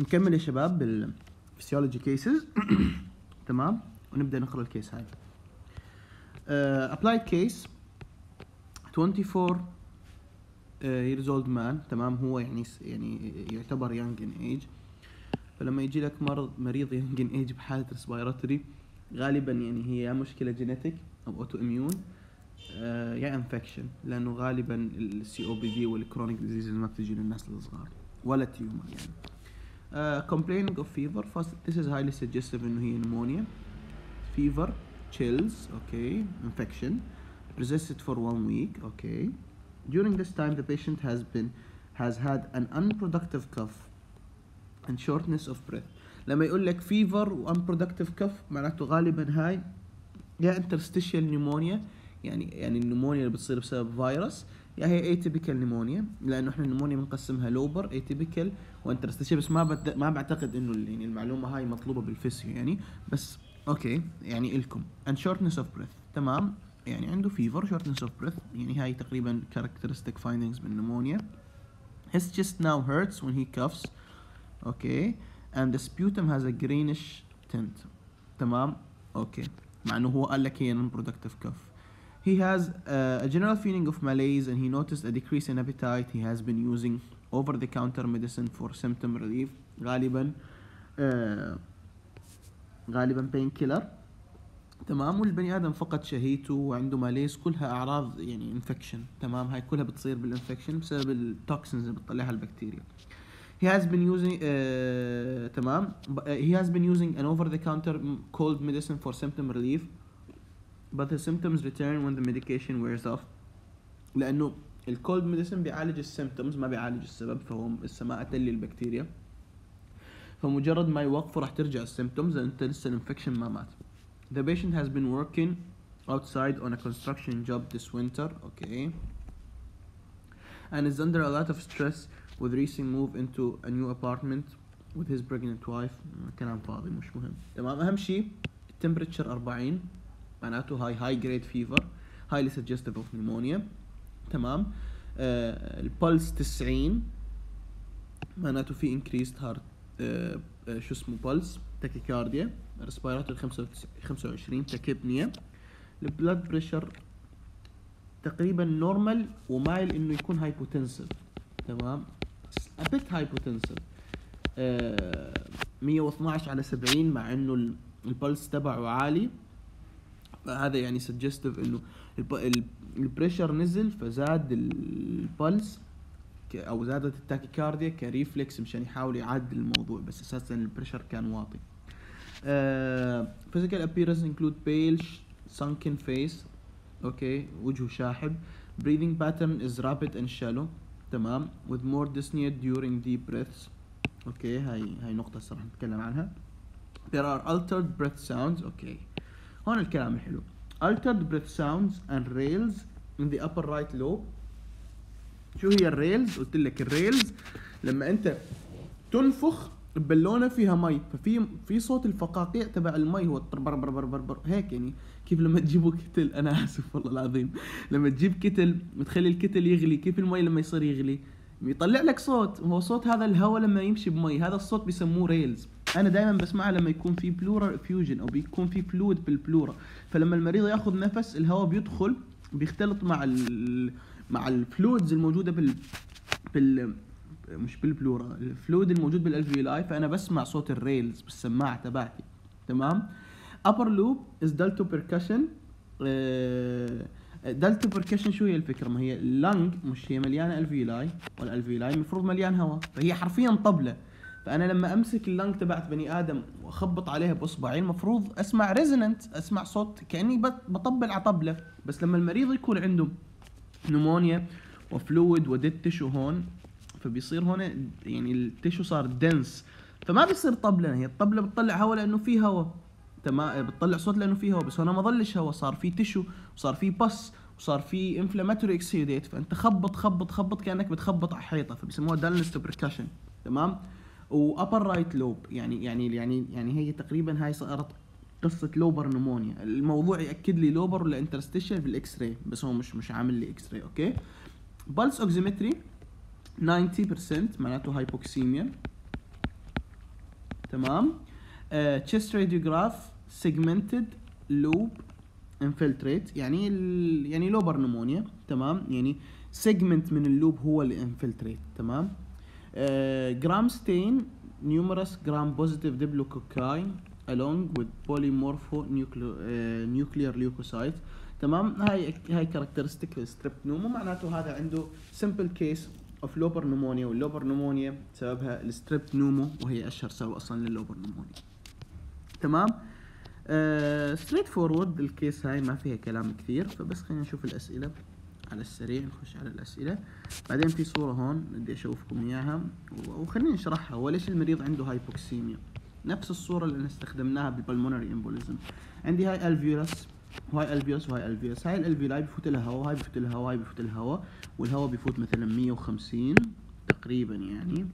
نكمل يا شباب بال physiology cases تمام؟ ونبدأ نقرأ ال case هاي applied case 24 years old man. تمام؟ هو يعني يعني يعتبر young in age. فلما يجي لك مرض مريض young in age بحالة respiratory غالبا يعني هي مشكلة genetic أو autoimmune يا infection لأنه غالبا ال COPD وال chronic disease ما بتجي للناس الصغار ولا تيومر يعني. Uh, complaining of fever first this is highly suggestive انه هي pneumonia fever chills okay infection persisted for one week okay during this time the patient has been has had an unproductive cough and shortness of breath لما يقول لك fever و unproductive cough معناته غالبا هاي يا interstitial pneumonia يعني يعني النمونيا اللي بتصير بسبب فيروس يا هي atypical pneumonia لأنه إحنا ال pneumonia بنقسمها lobar atypical و interstitial بس ما ما بعتقد إنه يعني المعلومة هاي مطلوبة بال physio يعني. بس okay يعني إلكم. and shortness of breath تمام؟ يعني عنده fever shortness of breath يعني هاي تقريبا characteristic findings من pneumonia his chest now hurts when he coughs. okay؟ and the sputum has a greenish tint. تمام؟ okay. مع إنه هو قال لك هي non productive cough. He has uh, a general feeling of malaise and he noticed a decrease in appetite. He has been using over-the-counter medicine for symptom relief. غالبا uh, غالبا pain killer تمام والبني ادم فقد شهيته وعنده ماليز كلها اعراض يعني انفكشن تمام هاي كلها بتصير بالانفكشن بسبب التوكسينز اللي بتطلعها البكتيريا he has been using uh, تمام ب- uh, he has been using an over the counter cold medicine for symptom relief but the symptoms return when the medication wears off لانه الكولد ميديسن بيعالج السيمتومز ما بيعالج السبب فهو لسه ما قتل لي البكتيريا فمجرد ما يوقفوا راح ترجع السيمتومز لان انت لسه الانفكشن ما مات The patient has been working outside on a construction job this winter okay and is under a lot of stress with recent move into a new apartment with his pregnant wife كلام فاضي مش مهم تمام اهم شيء temperature 40 معناته هاي high grade fever highly suggestive of pneumonia. تمام؟ آه ال pulse 90 معناته في heart آه آه شو اسمه pulse tachycardia respiratory 25 tachypnea. ال blood pressure تقريبا normal ومايل إنه يكون hypotensive تمام؟ bit hypotensive. آه 112 على 70 مع إنه ال- ال pulse تبعه عالي. هذا يعني suggestive إنه الب- ال- ال pressure نزل فزاد ال pulse أو زادت ال tachycardia ك reflex مشان يحاول يعدل الموضوع بس أساسا ال pressure كان واطي. uh, physical appearance include pale sunken face أوكي وجهه شاحب. Breathing pattern is rapid and shallow تمام. With more dyspnea during deep breaths أوكي هاي هاي نقطة صراحة نتكلم عنها. There are altered breath sounds أوكي هون الكلام الحلو. Altered breath sounds and rails in the upper right lobe. شو هي الريلز قلت لك الريلز لما أنت تنفخ ببالونه فيها مي ففي في صوت الفقاقيع تبع المي هو بر بر بر بر بر هيك يعني. كيف لما تجيبوا kettle؟ أنا آسف والله العظيم. لما تجيب kettle وتخلي ال kettle يغلي. كيف المي لما يصير يغلي؟ يطلع لك صوت. وهو صوت هذا الهواء لما يمشي بمي. هذا الصوت بيسموه rales أنا دائما بسمعها لما يكون في pleural effusion أو بيكون في fluid بال pleura فلما المريض ياخذ نفس الهواء بيدخل بيختلط مع ال مع ال fluids الموجودة بال بال مش بال pleura ال fluid الموجود بال alveoli فأنا بسمع صوت ال rales بالسماعة تبعتي. تمام؟ upper lobe is dull to percussion. dull to percussion شو هي الفكرة ما هي ال lung مش هي مليانة alveoli وال alveoli المفروض مليان هواء فهي حرفيا طبلة. فأنا لما أمسك ال lung تبعت بني آدم وأخبط عليها باصبعي المفروض أسمع resonant أسمع صوت كأني بط- بطبل على طبلة. بس لما المريض يكون عنده pneumonia و fluid و dead tissue هون فبيصير هون يعني ال tissue صار dense فما بيصير طبلة هي الطبلة بتطلع هواء لأنه في هواء. تمام بتطلع صوت لأنه في هواء بس هون ما ظلش هواء صار في tissue وصار في pus وصار في inflammatory exudate فأنت خبط خبط خبط كأنك بتخبط على حيطه فبيسموها dullness percussion تمام؟ و upper right lobe يعني يعني يعني يعني هي تقريبا هاي صارت قصة lobar pneumonia الموضوع يأكد لي lobar ولا interstitial بال x-ray بس هو مش مش عامل لي x-ray okay pulse oximetry 90% معناته hypoxemia تمام؟ chest radiograph segmented lobe infiltrate يعني. يعني lobar pneumonia تمام؟ يعني segment من ال lobe هو اللي infiltrate تمام؟ gram stain numerous gram positive diplococci along with polymorphonuclear, uh, nuclear leukocyte. تمام؟ هاي هاي characteristic strep pneumo معناته هذا عنده simple case of lobar pneumonia وال lobar pneumonia سببها ال strep pneumo وهي أشهر سبب أصلا لل lobar pneumonia تمام؟ straightforward ال case هاي ما فيها كلام كثير فبس خلينا نشوف الأسئلة. على السريع نخش على الأسئلة. بعدين في صورة هون بدي أشوفكم إياها. وخلينا نشرحها هو ليش المريض عنده hypoxemia نفس الصورة اللي استخدمناها بال pulmonary embolism عندي هاي alveolus وهاي alveolus وهاي alveolus هاي ال alveoli بفوت لها هواء هاي بفوت لها هواء هاي بفوت لها هواء. والهواء بفوت مثلا 150 تقريبا يعني.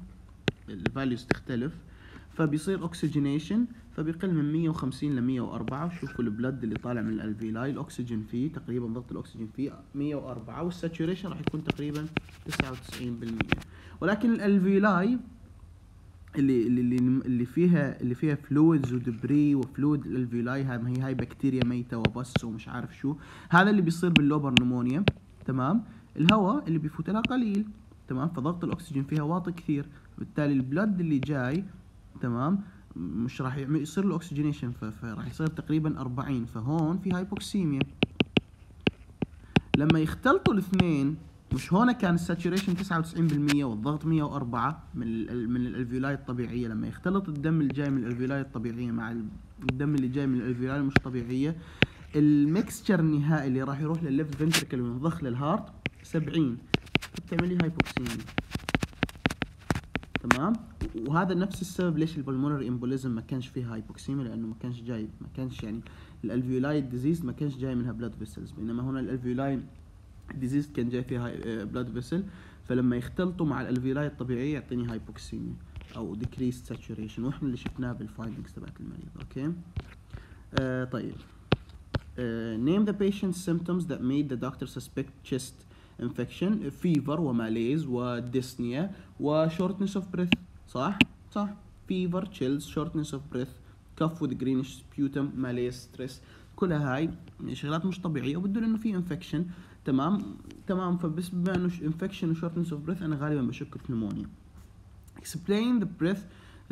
ال values تختلف. فبيصير oxygenation فبيقل من 150 ل 104 وشوفوا ال blood اللي طالع من ال alveoli الاكسجين فيه تقريبا ضغط الاكسجين فيه 104 وال saturation راح يكون تقريبا 99% ولكن ال alveoli اللي اللي اللي فيها اللي فيها fluids و debris و fluid ال alveoli هاي هاي بكتيريا ميتة و pus ومش عارف شو. هذا اللي بيصير بال lobar pneumonia تمام؟ الهواء اللي بيفوت لها قليل تمام؟ فضغط الاكسجين فيها واطي كثير. بالتالي ال blood اللي جاي تمام؟ مش راح يصير له oxygenation فراح يصير تقريبا 40 فهون في hypoxemia لما يختلطوا الاثنين مش هون كان ال saturation 99% والضغط 104 من من ال alveoli الطبيعية. لما يختلط الدم اللي جاي من ال alveoli الطبيعية مع الدم اللي جاي من ال alveoli المش طبيعية ال mixture النهائي اللي راح يروح للل left ventricle وينضخ لل heart 70 بتعمل لي hypoxemia تمام؟ وهذا نفس السبب ليش ال pulmonary embolism ما كانش فيه hypoxemia لأنه ما كانش جاي ما كانش يعني ال alveoli diseased ما كانش جاي منها blood vessels بينما هنا ال alveoli diseased كان جاي فيها blood vessel فلما يختلطوا مع ال alveoli الطبيعية يعطيني hypoxemia أو decrease saturation وإحنا اللي شفناه بال findings تبعت المريض okay؟ آه طيب. uh, name the patient's symptoms that made the doctor suspect chest infection fever و malaise و dyspnea و shortness of breath صح صح fever chills shortness of breath cough with greenish sputum malaise stress كلها هاي شغلات مش طبيعيه وبتدل انه في infection تمام تمام فبس بما انه infection و shortness of breath أنا غالبا بشك في pneumonia explain the breath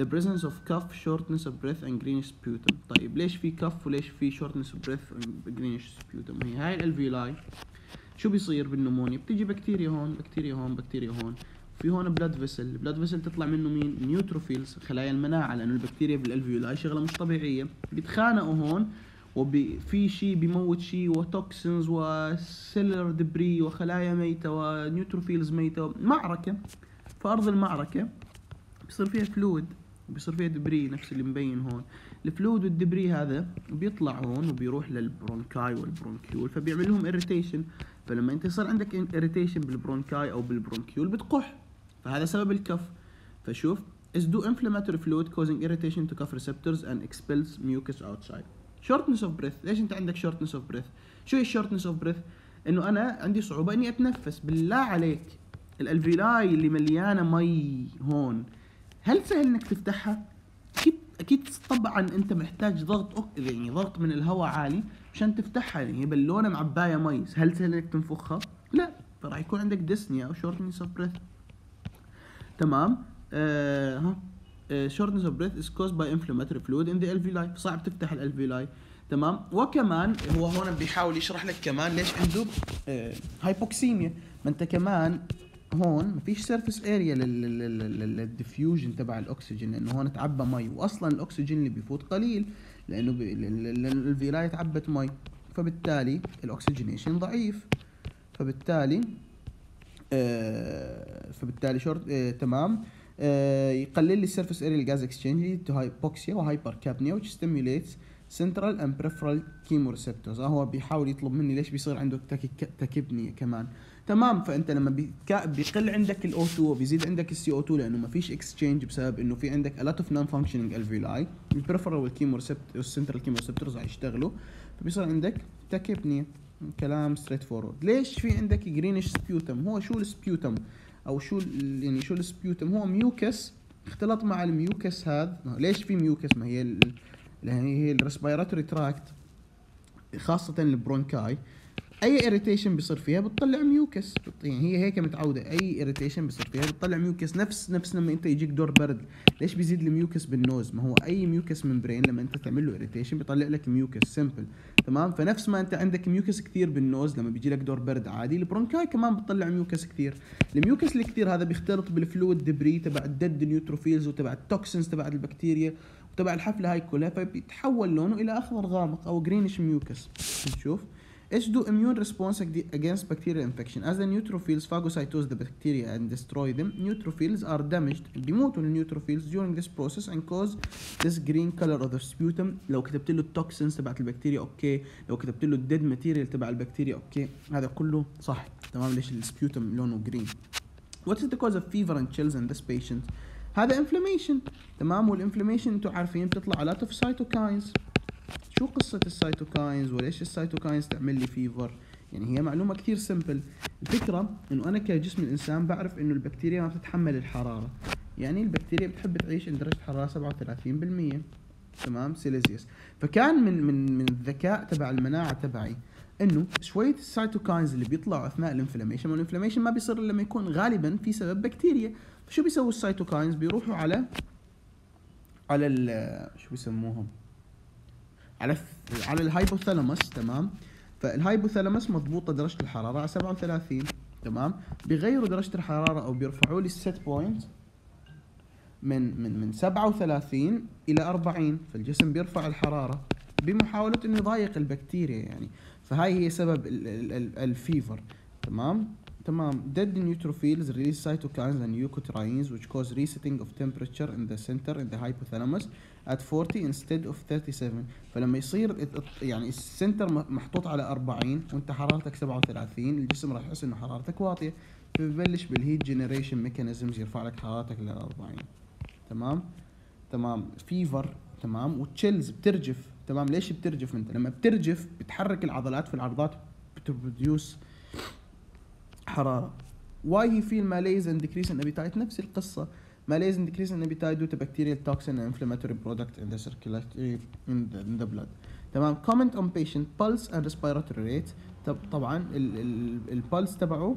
the presence of cough shortness of breath and greenish sputum طيب ليش في cough وليش في shortness of breath and greenish sputum هي هاي ال alveoli شو بيصير بال pneumonia بتيجي بكتيريا هون بكتيريا هون بكتيريا هون. في هون blood vessel ال blood vessel تطلع منه مين؟ neutrophils خلايا المناعة لأنه البكتيريا بال alveoli شغلة مش طبيعية. بيتخانقوا هون وفي شيء بيموت شيء و toxins و cellular debris وخلايا ميتة و neutrophils ميتة. معركة في أرض المعركة بيصير فيها fluid وبيصير فيها debris نفس اللي مبين هون. ال fluid وال debris هذا بيطلع هون وبيروح لل bronchi وال bronchiole فبيعمل لهم irritation فلما انت يصير عندك irritation بال bronchi أو بال bronchiole بتقح. فهذا سبب ال cough. فشوف is due inflammatory fluid causing irritation to cough receptors and expels mucus outside. Shortness of breath. ليش أنت عندك shortness of breath شو هي shortness of breath إنه أنا عندي صعوبة إني أتنفس. بالله عليك. ال alveoli اللي مليانة مي هون. هل سهل إنك تفتحها؟ أكيد أكيد طبعا أنت محتاج ضغط يعني ضغط من الهواء عالي. عشان تفتحها يعني هي بالونه معباية مي هل سهل إنك تنفخها؟ لا فراح يكون عندك dyspnea أو shortness of breath. تمام. آه ها. shortness of breath is caused by inflammatory fluid in the alveoli صعب تفتح ال alveoli تمام. وكمان هو هون بيحاول يشرح لك كمان ليش عنده آه hypoxemia ما أنت كمان هون ما فيش surface area لل diffusion تبع الأكسجين لأنه هون تعبى مي. واصلا الأكسجين اللي بيفوت قليل. لأنه alveoli تعبت مي. فبالتالي ال oxygenation ضعيف. فبالتالي آه فبالتالي شورت آه تمام. آه يقلل لي ال surface area ال gas exchange to hypoxia و hypercapnia which stimulates central and peripheral chemoreceptors. هو بيحاول يطلب مني ليش بيصير عنده tachypnea كمان. تمام فأنت لما بيقل عندك ال O 2 وبيزيد عندك ال C O 2 لأنه ما فيش exchange بسبب إنه في عندك lot of non functioning alveoli ال peripheral وال chemo وال central chemoreceptors يشتغلوا فبيصير عندك tachypnea كلام straight forward ليش في عندك greenish sputum هو شو ال sputum أو شو يعني شو ال sputum هو mucus اختلط مع ال mucus هذا. ليش في mucus ما هي ال... هي ال respiratory tract خاصة ال bronchi. أي irritation بيصير فيها بتطلع mucus يعني هي هيك متعودة. أي irritation بيصير فيها بتطلع mucus نفس نفس لما أنت يجيك دور برد ليش بيزيد ال mucus بال nose ما هو أي mucous membrane لما أنت تعمل له irritation بيطلع لك mucus simple تمام؟ فنفس ما أنت عندك mucus كثير بال nose لما بيجي لك دور برد عادي ال bronchi كمان بتطلع mucus كثير. ال mucus الكثير هذا بيختلط بال fluid debris تبع ال dead neutrophils وتبع ال toxins تبع البكتيريا وتبع الحفلة هاي كلها فبيتحول لونه إلى أخضر غامق أو greenish mucus نشوف إيش due to immune response against bacterial infection as the neutrophils phagocytose the bacteria and destroy them neutrophils are damaged بيموتوا ال neutrophils during this process and cause this green color of the sputum لو كتبت له ال toxins تبعت البكتيريا okay لو كتبت له ال dead material تبع البكتيريا أوكي هذا كله صح تمام ليش ال sputum لونه green What is the cause of fever and chills in this patient هذا inflammation تمام وال inflammation أنتم عارفين بتطلع a lot of cytokines شو قصة ال cytokines وليش ال cytokines تعمل لي fever يعني هي معلومة كثير simple الفكرة إنه أنا كجسم الإنسان بعرف إنه البكتيريا ما بتتحمل الحرارة. يعني البكتيريا بتحب تعيش عند درجة حرارة 37% تمام؟ سيليزيوس فكان من من من الذكاء تبع المناعة تبعي إنه شوية ال cytokines اللي بيطلعوا أثناء ال inflammation وال inflammation ما بيصير إلا لما يكون غالبا في سبب بكتيريا. فشو بيسووا ال cytokines؟ بيروحوا على على ال شو بيسموهم؟ على على ال hypothalamus تمام؟ فال hypothalamus مضبوطة درجة الحرارة على 37 تمام؟ بيغيروا درجة الحرارة أو بيرفعوا لي ال set point من من من 37 إلى 40 فالجسم بيرفع الحرارة بمحاولة إنه يضايق البكتيريا يعني. فهاي هي سبب ال fever تمام؟ تمام. Dead neutrophils release cytokines and leukotrienes which cause resetting of temperature in the center in the hypothalamus at 40 instead of 37 فلما يصير يعني ال center محطوط على 40 وانت حرارتك 37 الجسم راح يحس إنه حرارتك واطية. فبيبلش بال heat generation mechanisms يرفع لك حرارتك لل 40 تمام؟ تمام. fever تمام. و chills بترجف. تمام. ليش بترجف؟ انت لما بترجف بتحرك العضلات في العضلات بت produce حراره why he feel malaise and decrease in appetite نفس القصة malaise and decrease in appetite due to bacterial toxin and inflammatory product in the circulatory in the, in the blood تمام comment on patient pulse and respiratory rate طب طبعا ال pulse تبعه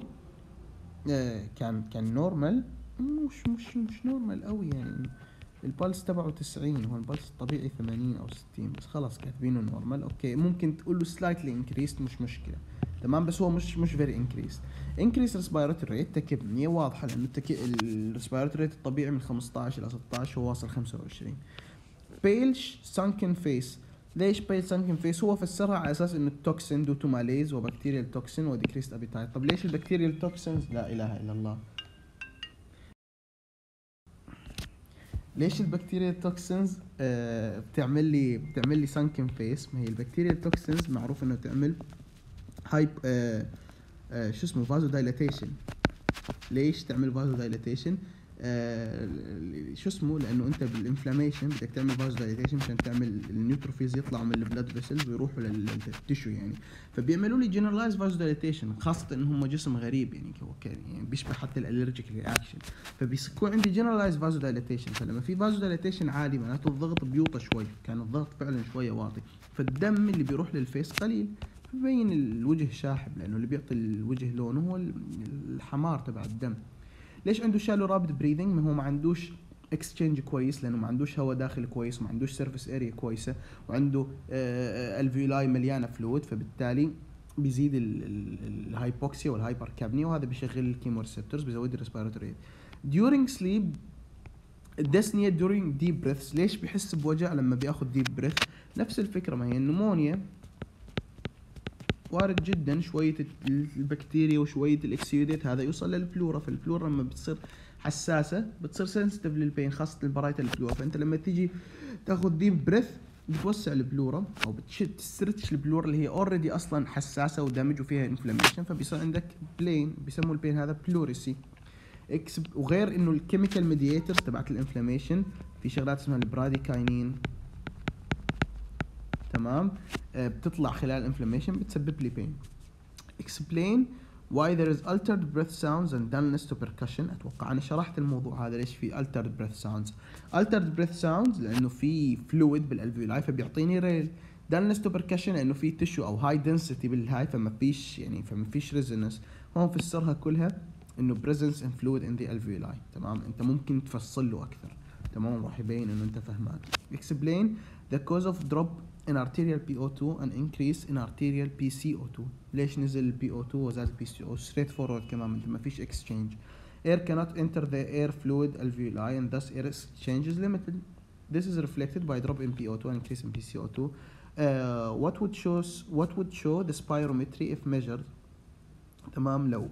كان كان normal مش مش مش normal قوي يعني ال pulse تبعه 90 هو ال pulse الطبيعي 80 أو 60 بس خلاص كاتبينه normal okay ممكن تقول له slightly increased مش مشكلة. تمام؟ بس هو مش مش very increased increase respiratory rate tachypnea واضحة لأنه ال tach... ال respiratory rate الطبيعي من 15 إلى 16 هو واصل 25 palish sunken face ليش pale sunken face هو فسرها على أساس إنه ال toxin due to malaise و bacterial toxin و decreased appetite طب ليش ال bacterial toxins لا إله إلا الله. ليش البكتيريا toxins آه بتعمل لي بتعمل لي sunken face ما هي البكتيريا toxins معروف انه تعمل hyp آه آه شو اسمه vasodilation ليش تعمل vasodilation آه شو اسمه؟ لأنه أنت بال inflammation بدك تعمل vasodilation عشان تعمل ال neutrophils يطلعوا من ال blood vessels ويروحوا لل tissue يعني. فبيعملوا لي generalized vasodilation خاصة إن هم جسم غريب يعني هو يعني بيشبه حتى ال allergic reaction فبيكون عندي generalized vasodilation فلما في vasodilation عالي معناته الضغط بيوطى شوي كان الضغط فعلا شوية واطي. فالدم اللي بيروح لل face قليل. ببين الوجه شاحب لأنه اللي بيعطي الوجه لونه هو الحمار تبع الدم. ليش عنده shallow rapid breathing ما هو ما عندوش exchange كويس لأنه ما عندوش هواء داخلي كويس وما عندوش surface area كويسة وعنده alveoli مليانة fluid فبالتالي بيزيد ال hypoxia وال hypercapnia وهذا بيشغل ال chemoreceptors بيزود ال respiratory during sleep dyspnea during deep breaths ليش بيحس بوجع لما بياخذ deep breath نفس الفكرة ما هي ال pneumonia وارد جدا شوية البكتيريا وشوية ال exudate هذا يوصل لل pleura فال pleura لما بتصير حساسة بتصير sensitive لل pain خاصة ال parietal pleura فأنت لما تيجي تاخذ deep breath بتوسع ال pleura أو بت stretch ال pleura اللي هي already أصلا حساسة و damage وفيها inflammation فبيصير عندك pain بيسموا ال pain هذا pleurisy وغير إنه ال chemical mediators تبعت ال inflammation في شغلات اسمها ال bradykinin. تمام آه، بتطلع خلال ال inflammation بتسبب لي pain explain why there is altered breath sounds and dullness to percussion أتوقع أنا شرحت الموضوع هذا ليش في altered breath sounds altered breath sounds لأنه في fluid بال alveoli فبيعطيني rale dullness to percussion لأنه في tissue أو high density بالهاي فما فيش يعني فما فيش resonance هون فسرها كلها انه presence of fluid in the alveoli تمام انت ممكن تفصل له أكثر تمام راح يبين انه انت فهمان explain the cause of drop in arterial PO2 and increase in arterial PCO2 ليش نزل ال PO2 وزاد ال PCO straight forward كمان انت ما فيش exchange air cannot enter the air fluid alveoli and thus air exchange is limited this is reflected by drop in PO2 and increase in PCO2 uh, what would show what would show the spirometry if measured تمام لو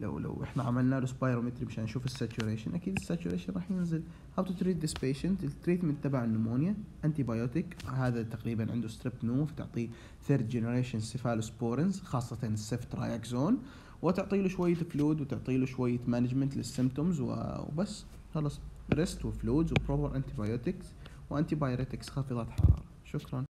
لو لو إحنا عملنا له spirometry مشان نشوف ال saturation أكيد ال saturation راح ينزل. How to treat this patient ال treatment تبع ال pneumonia antibiotic هذا تقريبا عنده strep pneumo فتعطيه third generation cephalosporins خاصة ال ceftriaxone وتعطي له شوية fluid وتعطي له شوية management لل symptoms وبس. خلص. rest و fluids و proper antibiotics و antipyretics خافضات حرارة. شكرا.